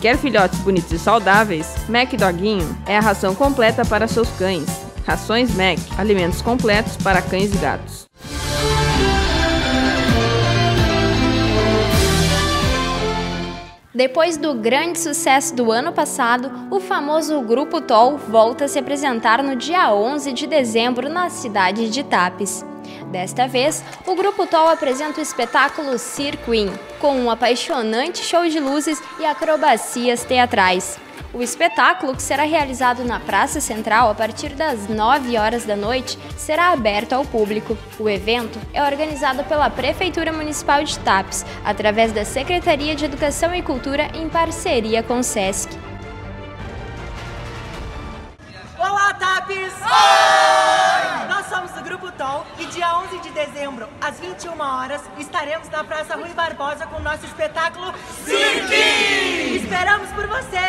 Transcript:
Quer filhotes bonitos e saudáveis? Mac Doguinho é a ração completa para seus cães. Rações Mac, alimentos completos para cães e gatos. Depois do grande sucesso do ano passado, o famoso Grupo Toll volta a se apresentar no dia 11 de dezembro na cidade de Tapes. Desta vez, o Grupo Toll apresenta o espetáculo Sir Queen, com um apaixonante show de luzes e acrobacias teatrais. O espetáculo, que será realizado na Praça Central a partir das 9 horas da noite, será aberto ao público. O evento é organizado pela Prefeitura Municipal de Tapes, através da Secretaria de Educação e Cultura em parceria com o SESC. Olá, Tapes! Oi! Tom e dia 11 de dezembro, às 21 horas, estaremos na Praça Rui Barbosa com o nosso espetáculo Cirque! Esperamos por você!